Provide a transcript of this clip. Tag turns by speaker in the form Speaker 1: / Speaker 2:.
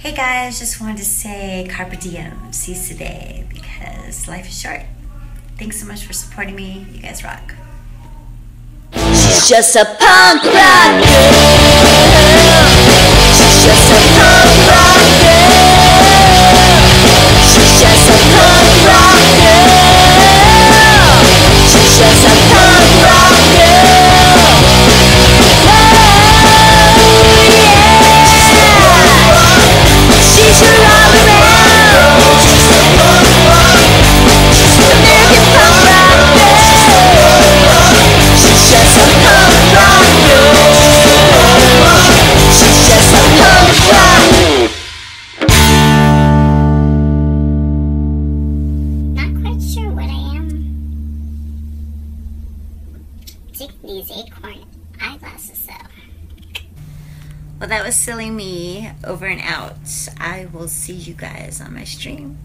Speaker 1: Hey guys, just wanted to say carpe diem, seize the day, because life is short. Thanks so much for supporting me. You guys rock.
Speaker 2: She's just a punk rock
Speaker 3: Dig these acorn eyeglasses though.
Speaker 1: Well, that was silly me over and out. I will see you guys on my stream.